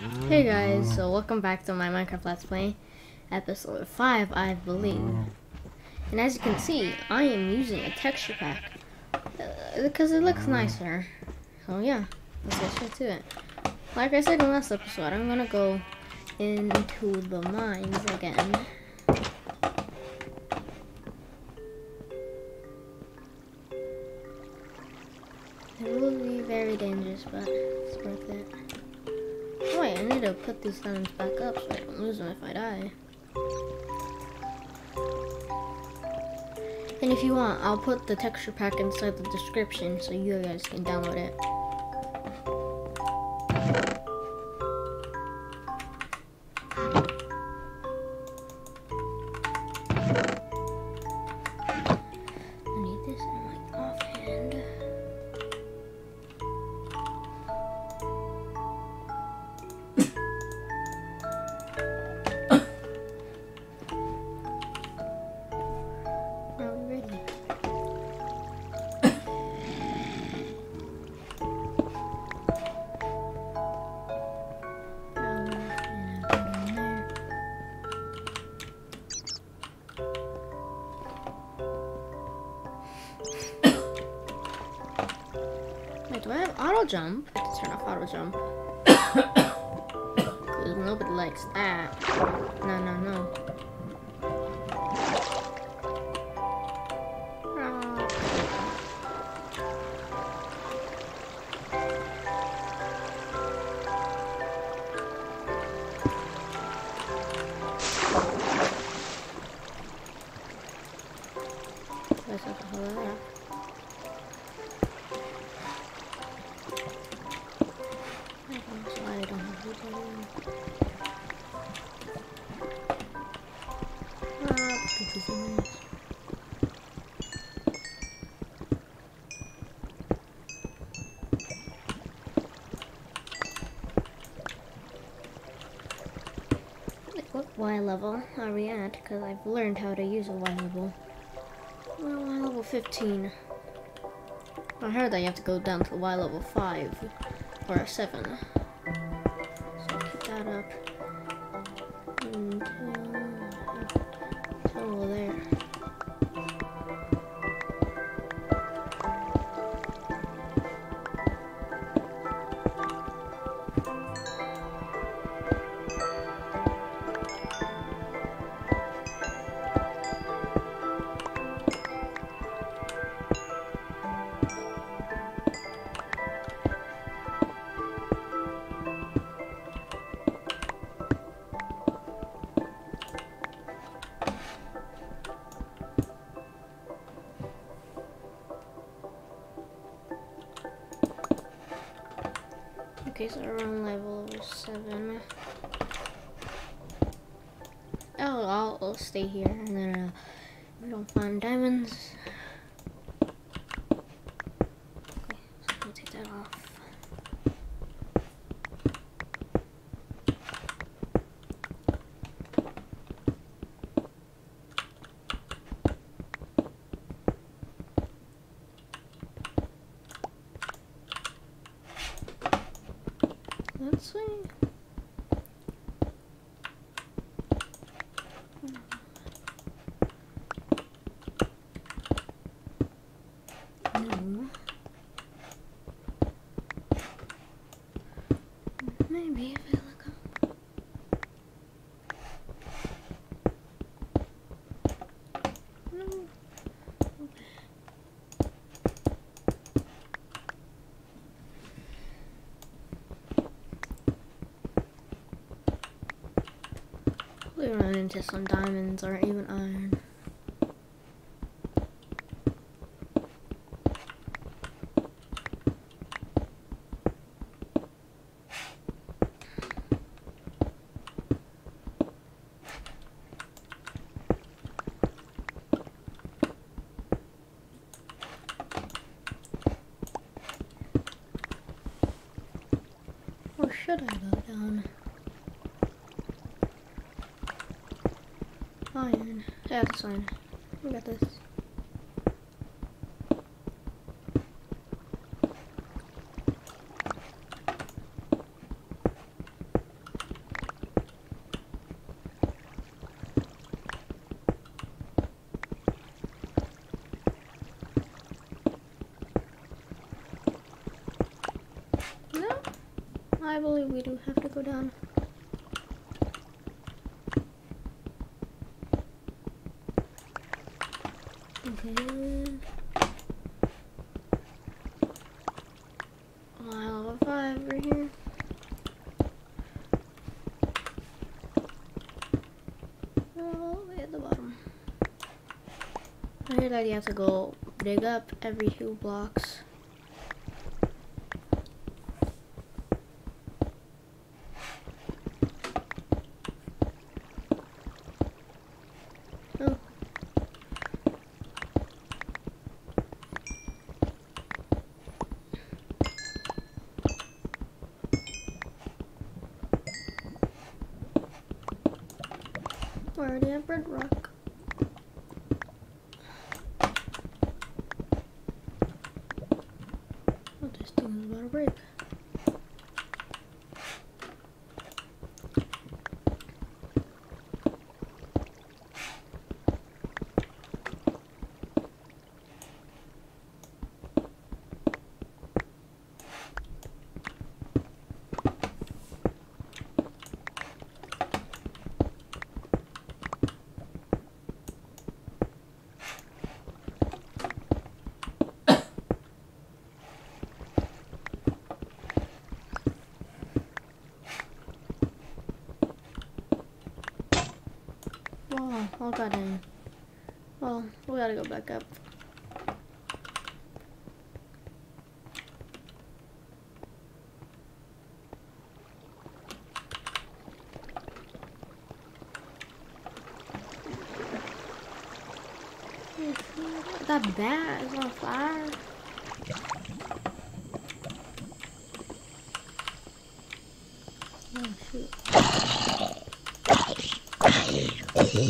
Hey ah. guys, so welcome back to my Minecraft Let's Play, episode 5, I believe. Ah. And as you can see, I am using a texture pack, uh, because it looks ah. nicer. So yeah, let's get straight to it. Like I said in the last episode, I'm gonna go into the mines again. It will be very dangerous, but it's worth it. Need to put these diamonds back up so I don't lose them if I die. And if you want, I'll put the texture pack inside the description so you guys can download it. Auto jump? Turn off auto jump. Because nobody likes that. No, no, no. Level are we at? Because I've learned how to use a Y level. Well, Y level 15. I heard that you have to go down to Y level 5 or a 7. Okay, so we're on level 7. Oh, I'll, I'll stay here and then uh, we don't find diamonds. Okay, so I'm gonna take that off. Let's see. No. Maybe if I look up. No. We run into some diamonds or even iron. Should I Yeah, that's fine. I got this. No, I believe we do have to go down. That you have to go dig up every two blocks. Oh. Already have bedrock. Oh, this thing is about to break. Wow, all got in. Well, we gotta go back up. That bat is on fire. Oh shoot. Oh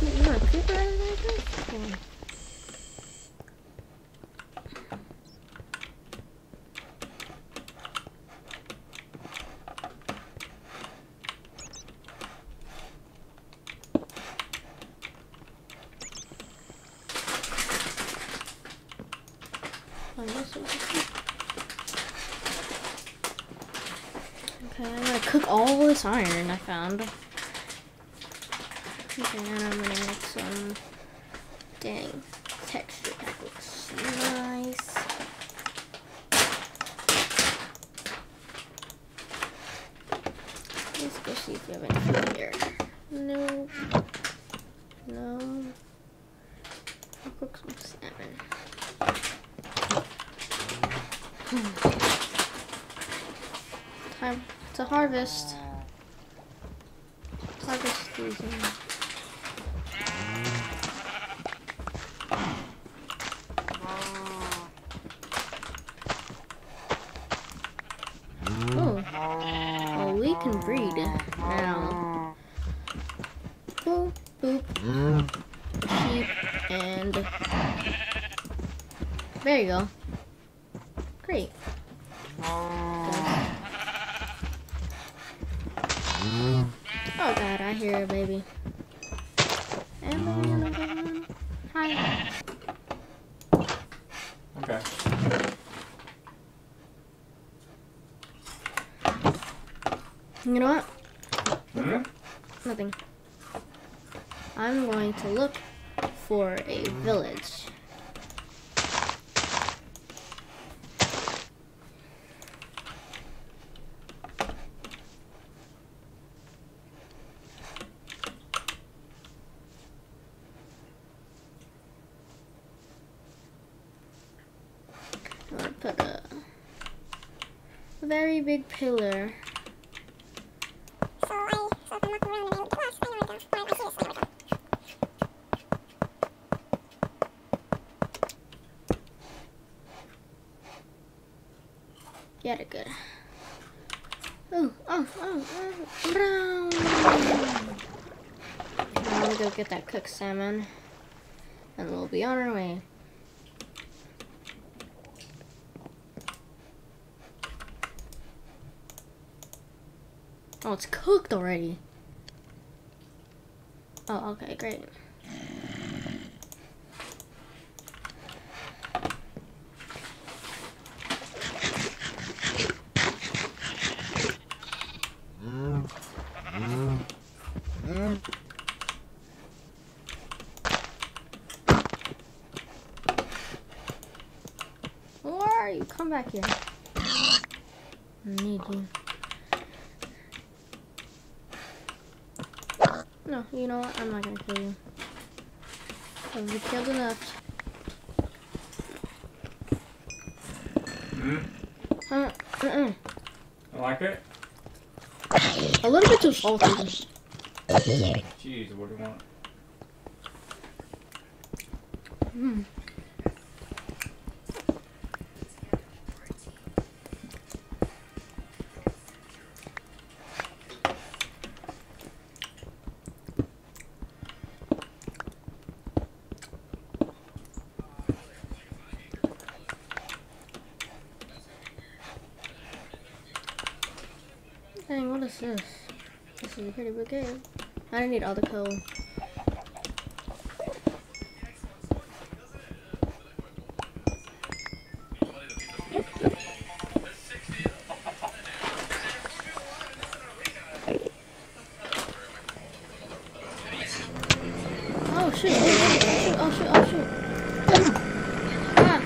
shoot, you want a creeper out of is- Okay, I'm gonna cook all this iron I found. And I'm gonna make some dang texture that looks nice. Let's go see if we have any here. No. No. I'll cook some salmon. Hmm. Time to harvest. Harvest season. Oh. Oh, we can breed now. Boop, boop. Sheep and. There you go. And baby and a baby. Hi. Okay. You know what? Hmm? Nothing. I'm going to look for a village. I'm gonna put a very big pillar So I so if I'm around and plus I know where to go. Well, I see it, so I know where to go. Get it good. Oh, oh, oh, oh, brown. Now we go get that cooked salmon, and we'll be on our way. Oh, it's cooked already. Oh, okay, great. Where are you? Come back here. I need you. You know what? I'm not gonna kill you. Have you killed enough? Mm, Uh, uh-uh. I like it. A little bit too salty. Jeez, what do you want? Mm. Pretty cave. I don't need all the coal. Oh shoot! Oh shoot! Oh shoot! Oh shoot! Ah.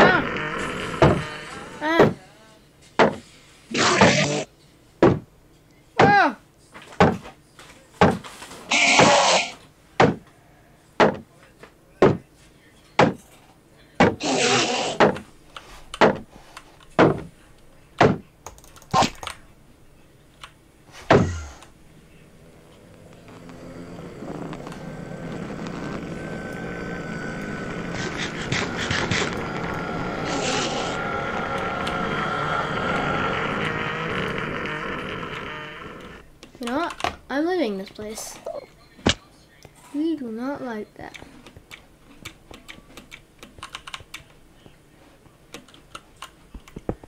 Ah. Ah. Ah. You know what? I'm leaving this place. We do not like that.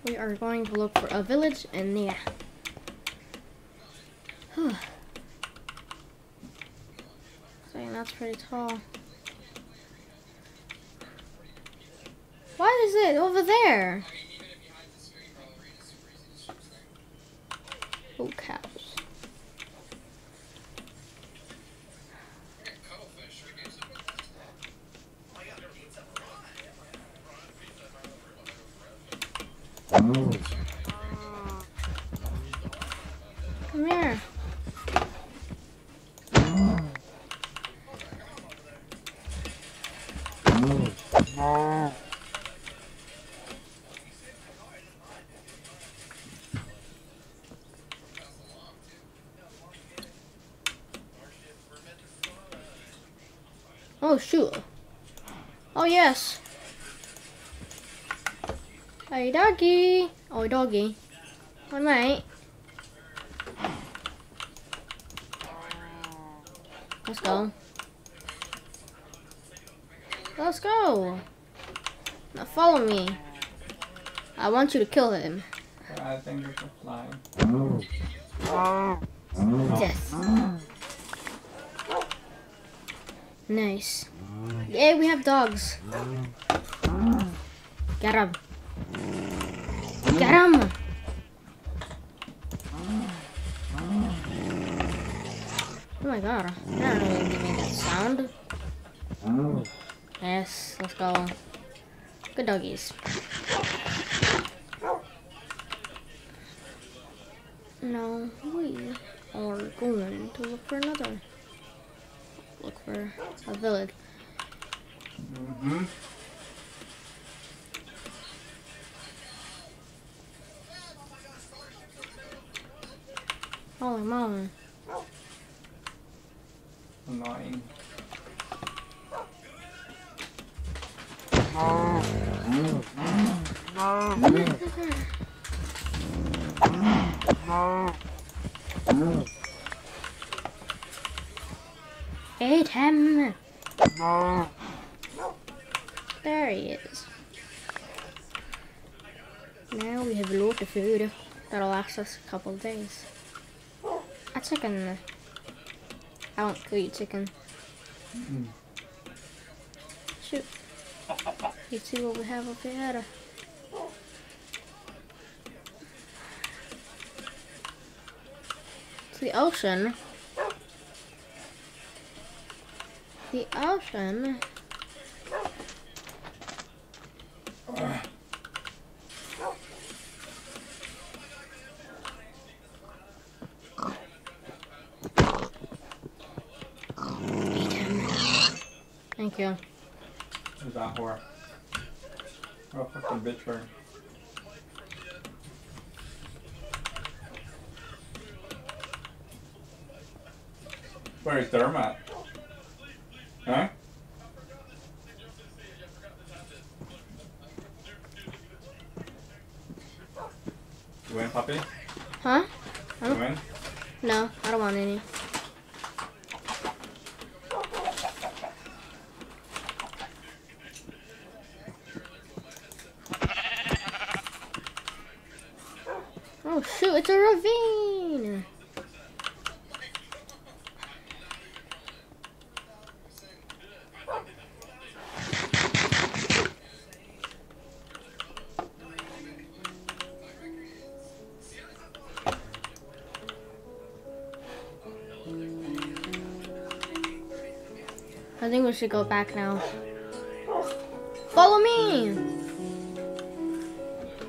We are going to look for a village and yeah. Whew. Dang, that's pretty tall. Why is it over there? Oh, cows. Come here. Oh shoot. Oh yes. Hey doggy. Oh doggy. Hi mate. Let's go. Let's go. Now follow me. I want you to kill him. I think we can fly. Yes. Oh. Nice. Yay, we have dogs. Get him. Get him. Oh my god. I don't know if made that sound. Yes, let's go. Good doggies. Now we are going to look for another. For a village. Mm-hmm. Holy moly. Annoying. Mm-hmm. Mm-hmm. Mm-hmm. Ate him. There he is. Now we have a lot of food that'll last us a couple of days. A chicken. I won't kill you, chicken. Shoot. You see what we have up here? It's the ocean. The ocean. Thank you. Who's that whore? Oh, fucking bitch her. Where's Dermot? Huh? You win, puppy? Huh? You win? No, I don't want any. I think we should go back now. Follow me!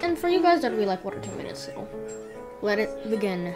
And for you guys, that'll be like one or two minutes, so let it begin.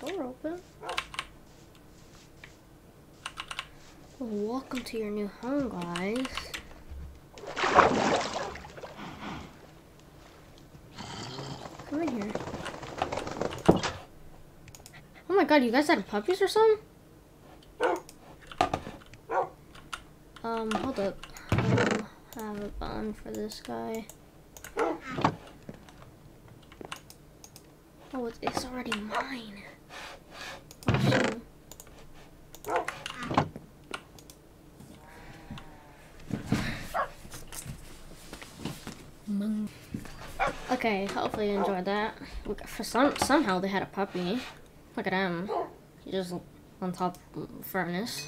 Door open. Well, welcome to your new home, guys. Come in here. Oh my god, you guys had puppies or something? Um, hold up. I have a bone for this guy. Oh, it's already mine. Oh, shoot. Mung. Okay, hopefully you enjoyed that. For some somehow they had a puppy. Look at him. He just on top of the furnace.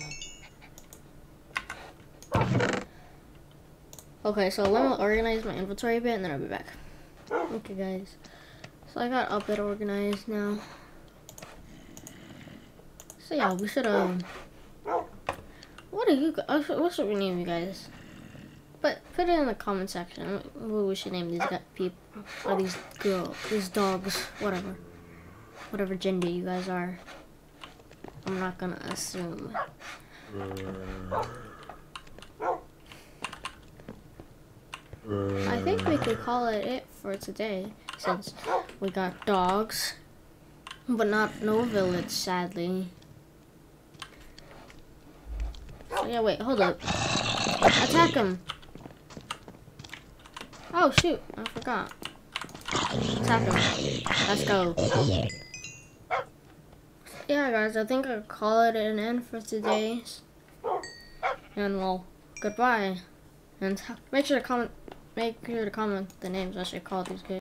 Okay, so let me organize my inventory a bit and then I'll be back. Okay, guys. So I got a bit organized now. So yeah, we should um. What are you? What should we name you guys? But put it in the comment section. What we should name these people, or these girl, these dogs, whatever, whatever gender you guys are. I'm not gonna assume. I think we could call it it for today, since we got dogs, but not no village, sadly. Yeah, wait, hold up. Attack him! Oh shoot, I forgot. Attack him. Let's go. Yeah, guys, I think I'll call it an end for today. And well, goodbye. And make sure to comment. Make sure to comment the names I should call these guys.